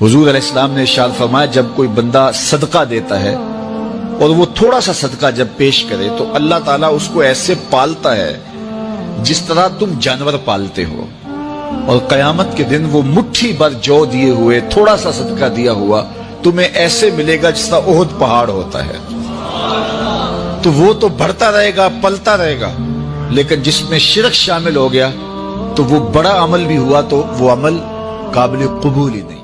हजूर इस्लाम ने शाद फरमाया, जब कोई बंदा सदका देता है और वो थोड़ा सा सदका जब पेश करे तो अल्लाह ताला उसको ऐसे पालता है जिस तरह तुम जानवर पालते हो। और कयामत के दिन वो मुट्ठी भर जौ दिए हुए, थोड़ा सा सदका दिया हुआ, तुम्हें ऐसे मिलेगा जिस तरह ओहद पहाड़ होता है। तो वो तो बढ़ता रहेगा, पलता रहेगा, लेकिन जिसमें शिरक शामिल हो गया तो वो बड़ा अमल भी हुआ तो वो अमल काबिल कबूल ही नहीं।